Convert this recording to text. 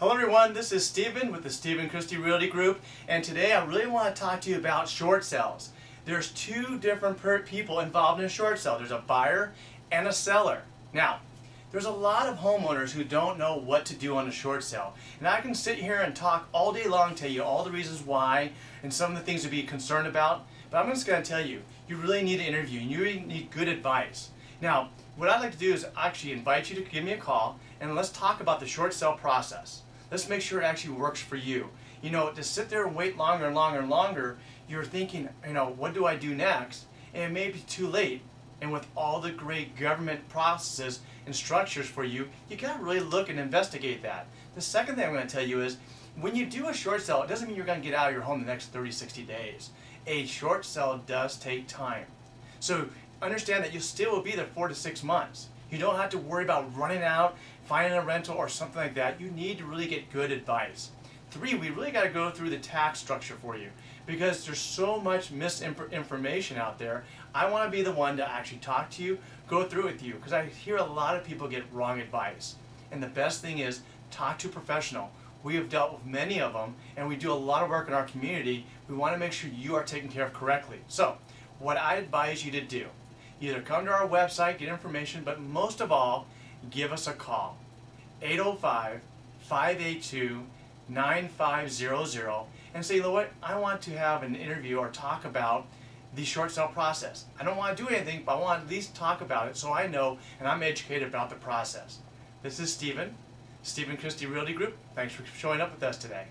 Hello everyone, this is Stephen with the Stephen Christie Realty Group and today I really want to talk to you about short sales. There's two different people involved in a short sale. There's a buyer and a seller. Now, there's a lot of homeowners who don't know what to do on a short sale. And I can sit here and talk all day long, tell you all the reasons why and some of the things to be concerned about, but I'm just going to tell you, you really need an interview and you really need good advice. Now, what I'd like to do is actually invite you to give me a call and let's talk about the short sale process. Let's make sure it actually works for you. You know, to sit there and wait longer and longer and longer, you're thinking, you know, what do I do next? And it may be too late. And with all the great government processes and structures for you, you got to really look and investigate that. The second thing I'm going to tell you is, when you do a short sale, it doesn't mean you're going to get out of your home the next 30, 60 days. A short sale does take time. So understand that you still will be there four to six months. You don't have to worry about running out, finding a rental or something like that. You need to really get good advice. Three, we really got to go through the tax structure for you because there's so much misinformation out there. I want to be the one to actually talk to you, go through with you because I hear a lot of people get wrong advice. And the best thing is talk to a professional. We have dealt with many of them and we do a lot of work in our community. We want to make sure you are taken care of correctly. So, what I advise you to do Either come to our website, get information, but most of all, give us a call. 805 582 9500 and say, you know what, I want to have an interview or talk about the short sale process. I don't want to do anything, but I want to at least talk about it so I know and I'm educated about the process. This is Stephen, Stephen Christie Realty Group. Thanks for showing up with us today.